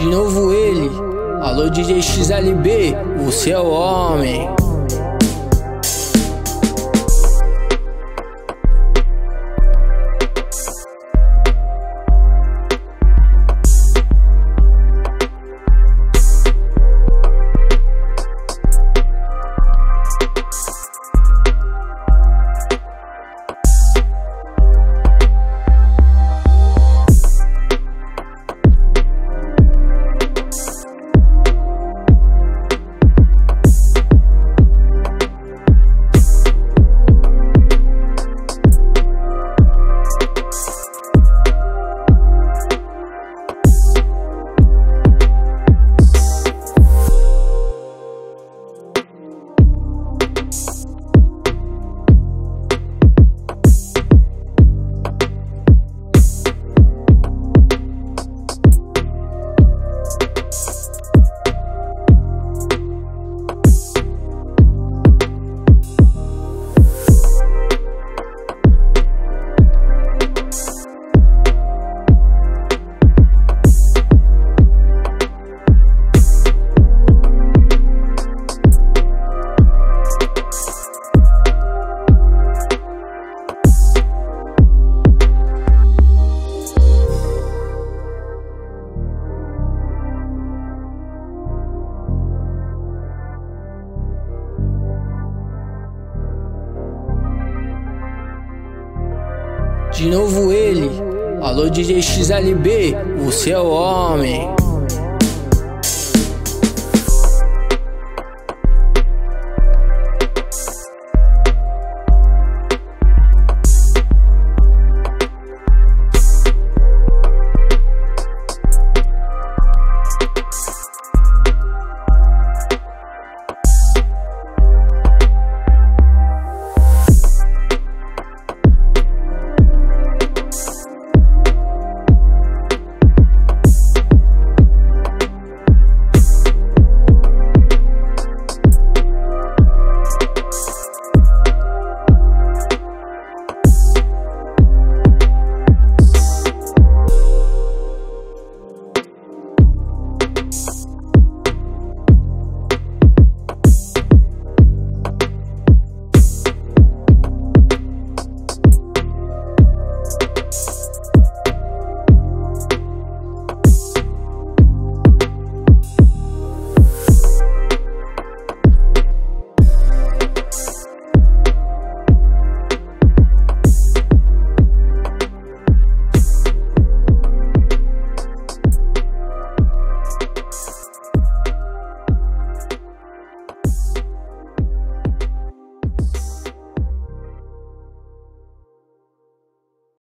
De novo ele, alô DJ XLB, você é o homem. De novo ele, alô DJ XLB, você é o homem.